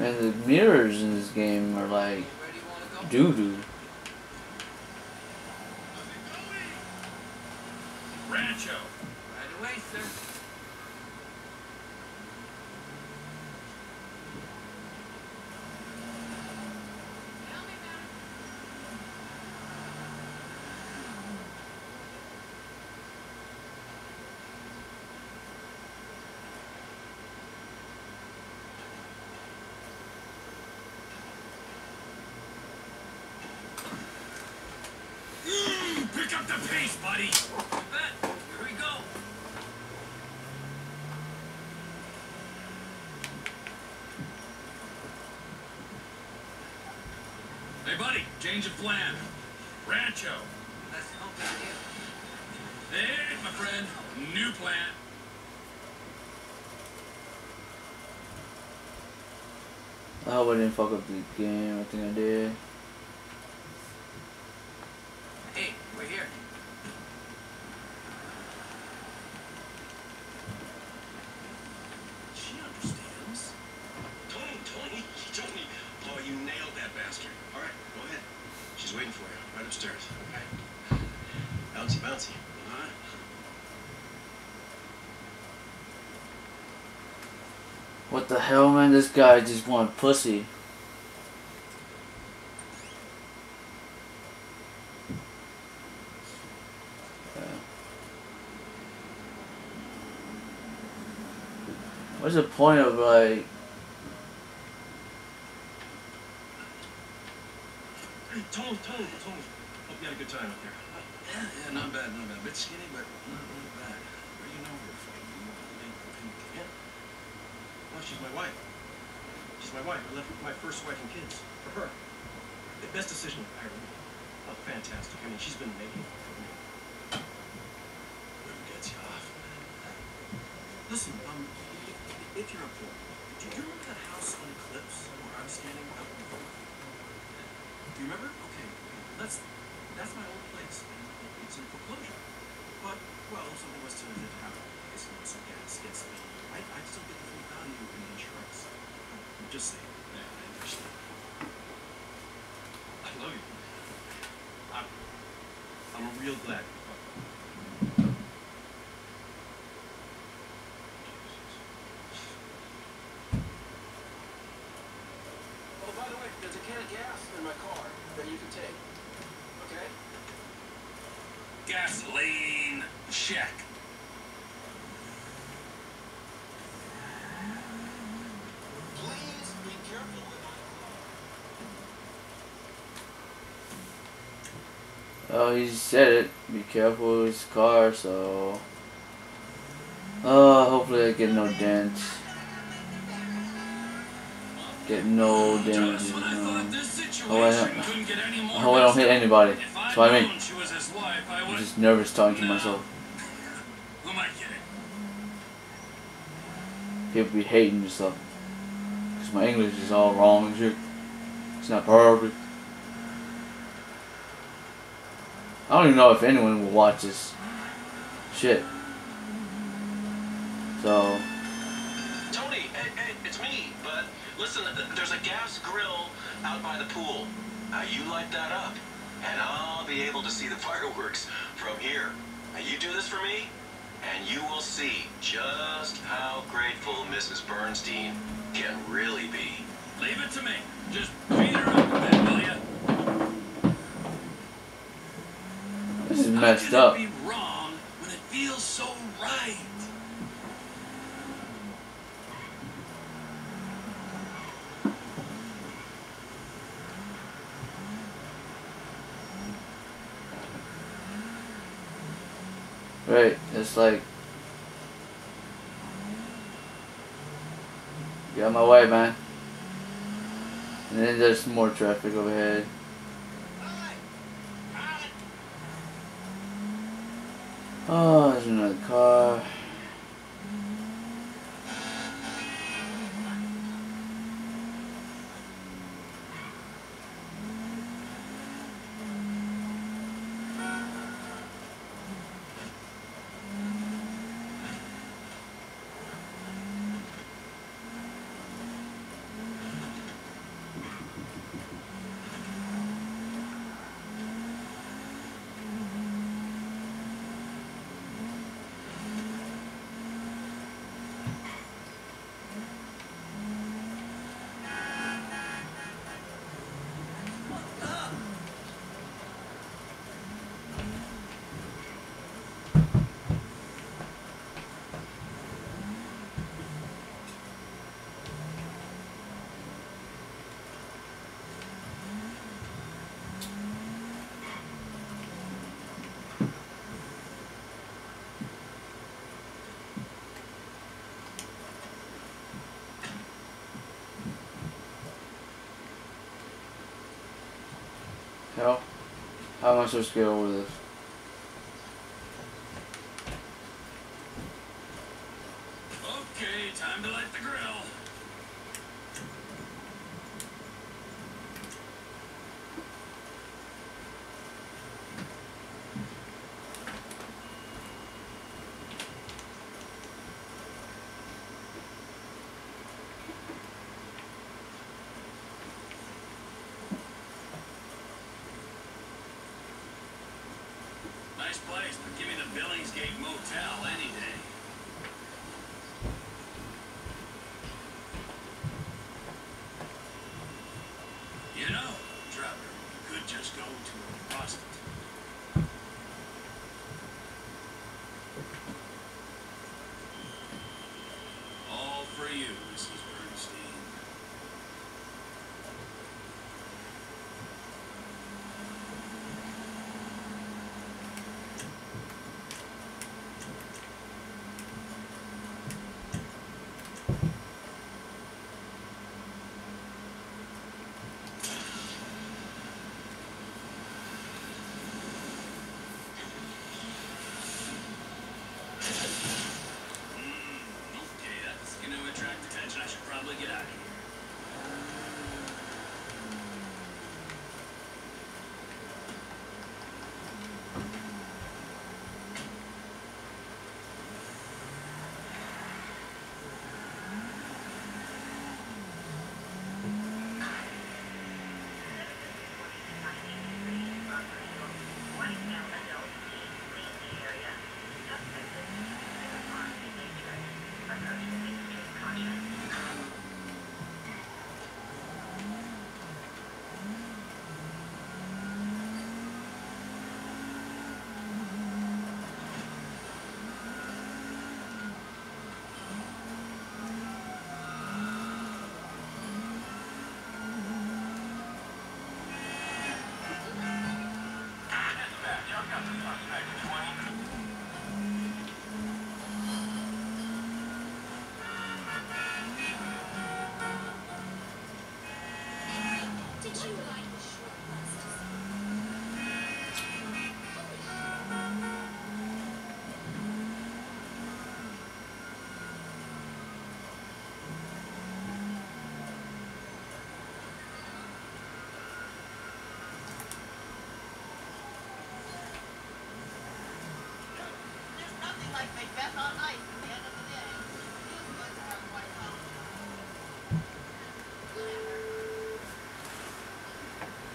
And the mirrors in this game are like doo doo. Rancho. Right away, sir. Mm, pick up the pace, buddy. You bet. Here we go. Hey, buddy, change of plan. Rancho. Let's hope it's you. Hey, my friend. New plan. I hope I didn't fuck up the game. I think I did. Hey, we're here. She understands. Tony, Tony, Tony. Oh, you nailed that bastard. All right, go ahead. She's waiting for you, right upstairs. Okay. Bouncy, bouncy. All right. What the hell, man? This guy just want pussy. What's the point of like? Hey, Tony, Tony, Tony. Hope you had a good time up there. Yeah, yeah, not bad, not bad. A bit skinny, but not, not bad. Where do you know her from? You know, you- Yeah. She's my wife. She's my wife. I left my first wife and kids for her. The best decision of Ireland. Oh, fantastic. I mean, she's been making it for me. Whoever gets you off, man. Listen, um, if, if you're up for it, do you remember that house on Eclipse where I was standing out in front? Do you remember? Okay, that's that's my old place. It's in foreclosure. But well, something was to happen, I guess you know, some gas gets me. I I still get the full value in the insurance. I'm just saying. Yeah, I understand. I love you. I'm I'm real glad. Oh, by the way, there's a can of gas in my car that you can take. Okay? Gasoline. Check. Please be careful with my Oh, he said it. Be careful with his car. So. Oh, hopefully I get no dents. Get no damages. Situation Oh, I don't- more I don't hit anybody. That's what I mean. I'm just nervous talking to myself. People be hating and stuff. Cause my English is all wrong and shit. It's not perfect. I don't even know if anyone will watch this shit. So, Tony, hey, hey, it's me. But listen, there's a gas grill out by the pool. Now you light that up, and I'll be able to see the fireworks from here. Now you do this for me, and you will see just how grateful Mrs. Bernstein can really be. Leave it to me. Just beat her up a bit, will ya? this is How messed up. be wrong when it feels so right? Right, it's like. Get out my way, man. And then there's more traffic overhead. Oh, there's another car. Am I supposed to over this? Okay, time to light the grill. Nice place, but give me the Billingsgate Motel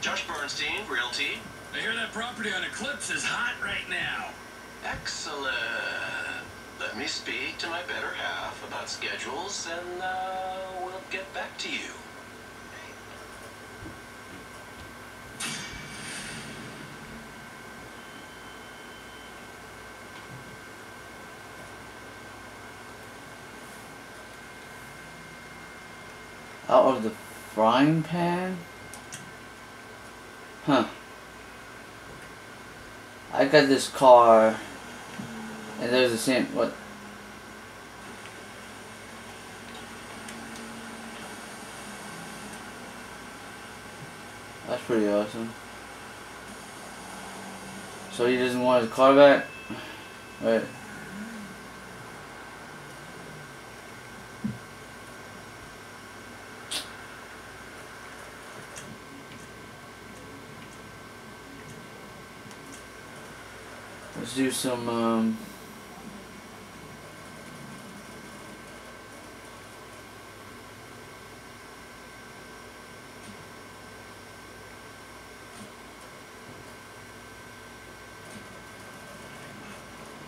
Josh Bernstein, Realty. I hear that property on Eclipse is hot right now. Excellent. Let me speak to my better half about schedules and uh, we'll get back to you. Out of the frying pan? Huh. I got this car, and there's the same, what? That's pretty awesome. So he doesn't want his car back? Right. Let's do some, um...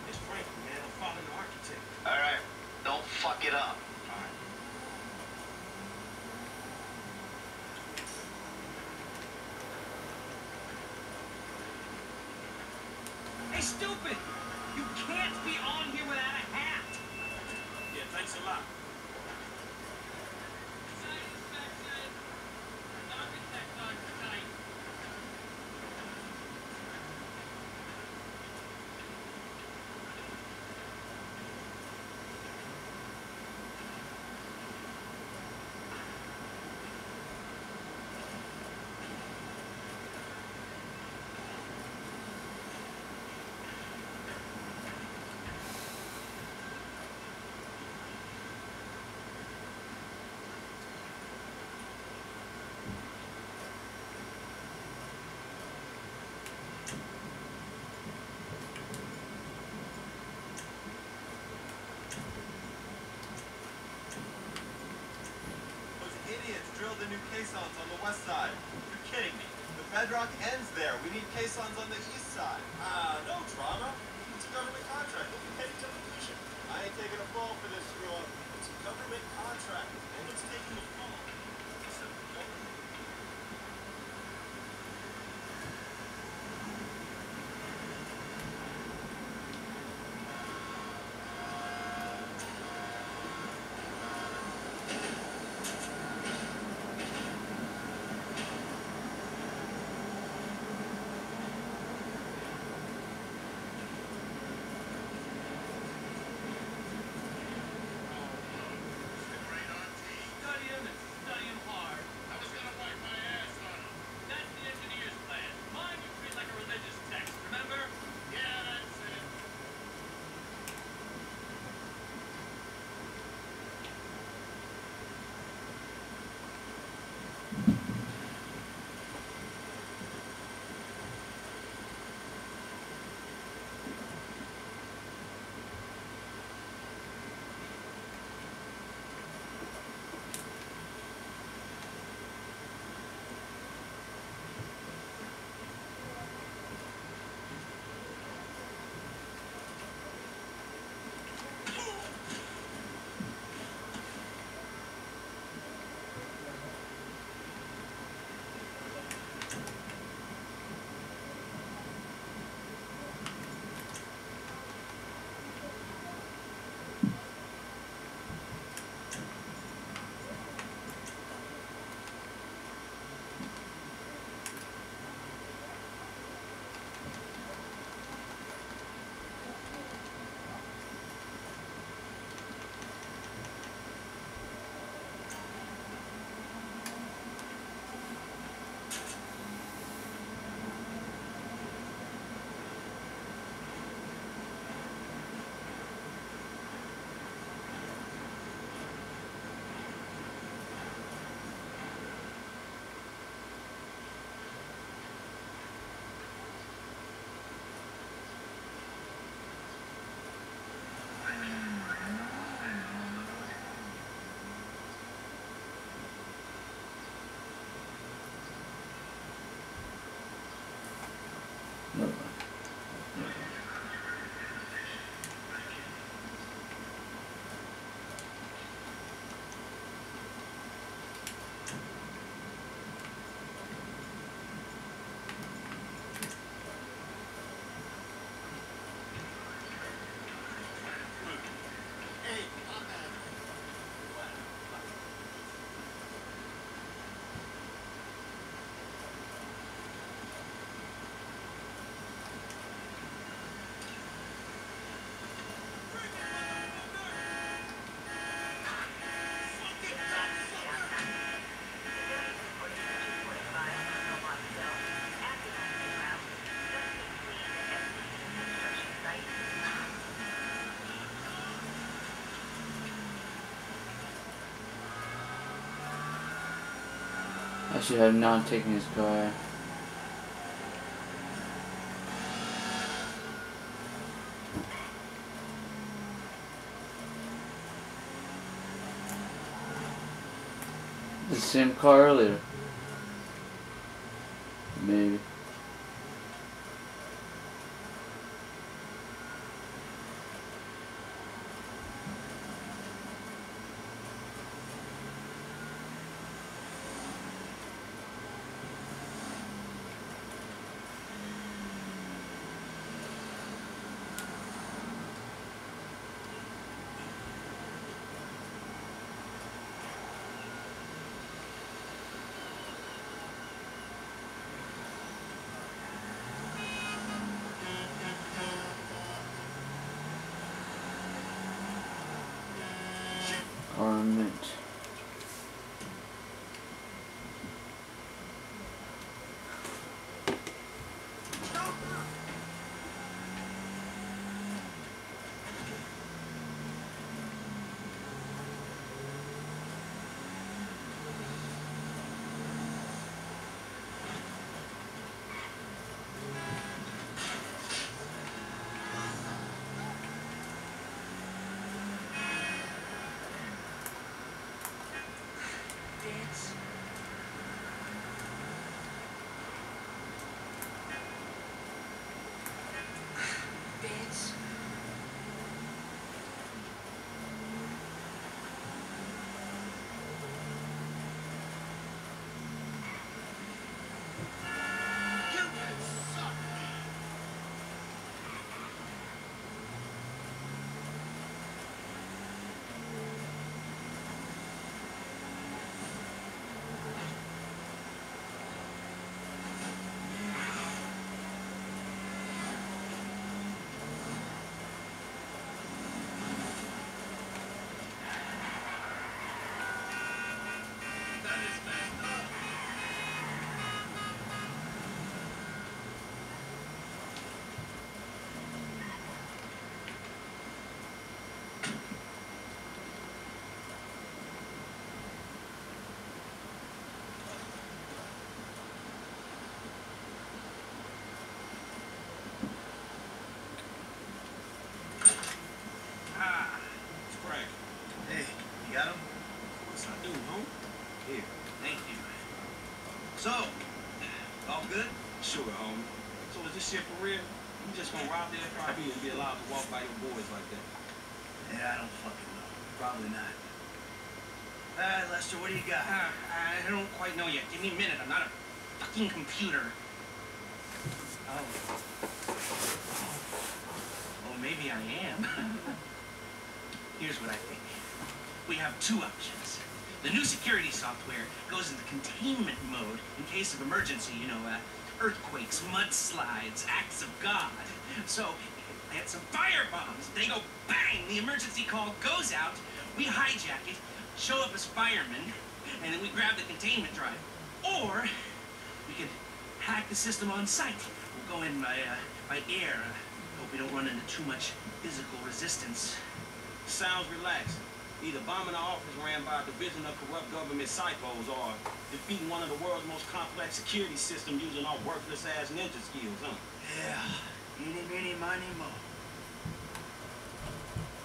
It's Frank, man. I'm following the architect. All right. Don't fuck it up. Hey, stupid! You can't be on here without a hat! Yeah, thanks a lot. The new caissons on the west side. You're kidding me. The bedrock ends there. We need caissons on the east side. Ah, no drama. It's a government contract. We'll be paid to completion. I ain't taking a fall for this screw up. It's a government contract. And it's taking a fall. No. Should have not taken his car. The same car earlier. Maybe. Armament. Shit for real? You just gonna rob the FIB and be allowed to walk by your boys like that? Yeah, I don't fucking know. Probably not. Alright, Lester, what do you got? Uh, I don't quite know yet. Give me a minute. I'm not a fucking computer. Oh. Oh, maybe I am. Here's what I think. We have two options. The new security software goes into containment mode in case of emergency, you know, uh, earthquakes, mudslides, acts of God. So, they had some fire bombs. They go bang, the emergency call goes out, we hijack it, show up as firemen, and then we grab the containment drive. Or, we could hack the system on site. We'll go in by, uh, by air. Hope we don't run into too much physical resistance. Sounds relaxing. Either bombing an office ran by a division of corrupt government psychos or defeating one of the world's most complex security systems using our worthless ass ninja skills, huh? Yeah. Eeny, meeny, miny, mo.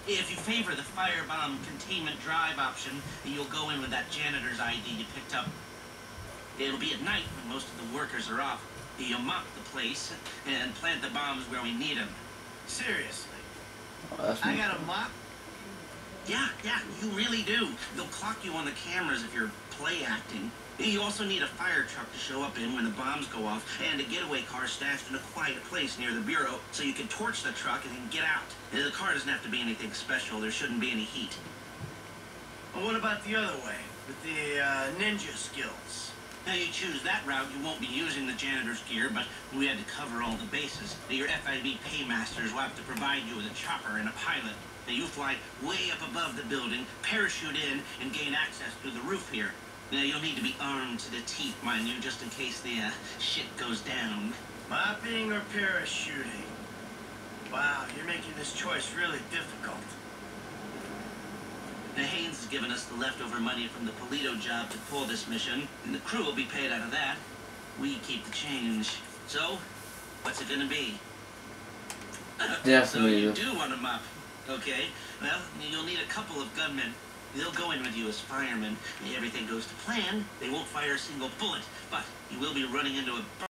If you favor the firebomb containment drive option, you'll go in with that janitor's ID you picked up. It'll be at night when most of the workers are off. You'll mop the place and plant the bombs where we need them. Seriously. Oh, I got a mop? Yeah, yeah, you really do. They'll clock you on the cameras if you're play acting. You also need a fire truck to show up in when the bombs go off, and a getaway car stashed in a quiet place near the bureau so you can torch the truck and then get out. The car doesn't have to be anything special. There shouldn't be any heat. Well, what about the other way? With the uh, ninja skills? Now you choose that route, you won't be using the janitor's gear, but we had to cover all the bases. Your FIB paymasters will have to provide you with a chopper and a pilot. Now you fly way up above the building, parachute in, and gain access to the roof here. Now you'll need to be armed to the teeth, mind you, just in case the uh, shit goes down. Mopping or parachuting? Wow, you're making this choice really difficult. Now Haines has given us the leftover money from the Paleto job to pull this mission, and the crew will be paid out of that. We keep the change. So, what's it gonna be? Definitely So you do want a mop, okay? Well, you'll need a couple of gunmen. They'll go in with you as firemen. If everything goes to plan, they won't fire a single bullet, but you will be running into a